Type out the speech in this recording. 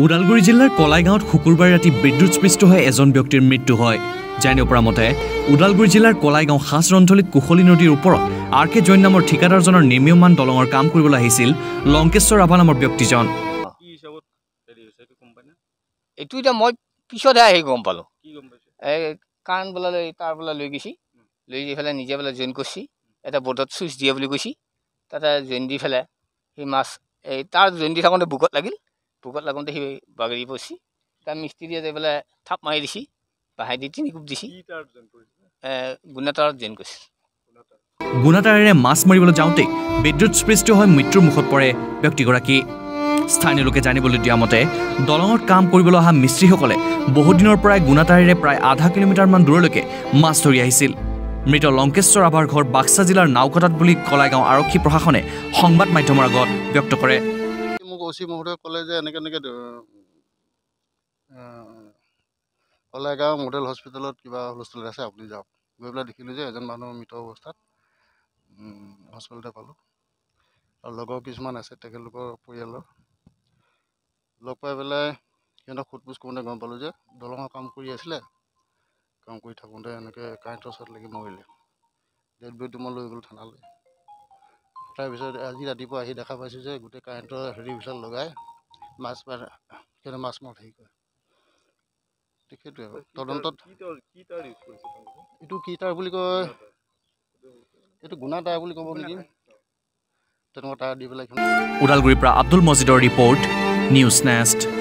ওদালগুৰি জিলাৰ কলাইগাঁৱত শুকুৰবাৰে ৰাতি বিদ্যুৎস্পৃষ্ট হৈ এজন ব্যক্তিৰ মৃত্যু হয়। জানিব পৰা মতে ওদালগুৰি জিলাৰ কলাইগাঁও সাঁচৰন্ধলীত কুশলী নদীৰ ওপৰত আৰ কে জৈন নামৰ ঠিকাদাৰজনৰ নিৰ্মীয়মান দলঙৰ কাম কৰিবলৈ আহিছিল লংকেশ্বৰ ৰাভা নামৰ ব্যক্তিজন। এইটো এতিয়া মই পিছতহে আহি গম পালোঁ। এই কাৰেণ্ট বোলে লৈ তাৰ বোলে লৈ গৈছি। লৈ যাই পেলাই নিজে বোলে জইন কৰিছি। এটা বৰ্ডত চুইচ দিয়ে বুলি কৈছি। তাতে জইন দি পেলাই সি মাছ এই তাৰ জইন দি থাকোঁতে বুকত লাগিল। বুকত লাগোঁতে সি বাগৰি পৰিছি তাৰ মিস্ত্ৰীয়ে যাই পেলাই থাপ মাৰি দিছি বাহাই দি তিনি কোব দিছি। জইন কৰিছে গুণাতাৰত জইন কৰিছিল। গুণাতাৰেৰে মাছ মাৰিবলৈ যাওঁতেই বিদ্যুৎস্পৃষ্ট হৈ মৃত্যুৰ মুখত পৰে ব্যক্তিগৰাকী। স্থানীয় লোকে জানিবলৈ দিয়া মতে দলঙত কাম কৰিবলৈ অহা মিস্ত্ৰীসকলে বহুদিনৰ পৰাই গুণাতাৰেৰে প্ৰায় আধা কিলোমিটাৰমান দূৰলৈকে মাছ ধৰি আহিছিল। মৃত লংকেশ্বৰ ৰাভাৰ ঘৰ বাক্সা জিলাৰ নাওকটাত বুলি কলাইগাঁও আৰক্ষী প্ৰশাসনে সংবাদ মাধ্যমৰ আগত ব্যক্ত কৰে। মোক অচি মহোদয়ে ক'লে যে এনেকৈ এনেকৈ কলাইগাঁও মডেল হস্পিটেলত কিবা হুলস্থুল আছে আপুনি যাওক। গৈ পেলাই দেখিলোঁ যে এজন মানুহ মৃত অৱস্থাত হস্পিটেলতে পালোঁ। আৰু লগৰ কিছুমান আছে তেখেতলোকৰ পৰিয়ালৰ। লগ পাই পেলাই সিহঁতক সোধ পোছ কৰোঁতে গম পালোঁ যে দলঙৰ কাম কৰি আছিলে। কাম কৰি থাকোঁতে এনেকৈ কাৰেণ্টৰ চৰ্ট লাগি মৰিলে। ডেড বডিটো মই লৈ গ'লোঁ থানালৈ। তাৰপিছত আজি ৰাতিপুৱা আহি দেখা পাইছোঁ যে গোটেই কাৰেণ্টৰ হেৰি ভিতৰত লগাই মাছ মাৰ সিহঁতে মাছ মৰা হেৰি কৰে। সেইটোৱে আৰু। তদন্তত তাৰ কি তাৰ এইটো কি টায়াৰ বুলি কয়? এইটো গুণা টায়াৰ বুলি ক'ব নেকি? তেনেকুৱা টায়াৰ দি পেলাই ওদালগুৰিৰ পৰা আব্দুল মজিদৰ ৰিপৰ্ট নিউজ নেষ্ট।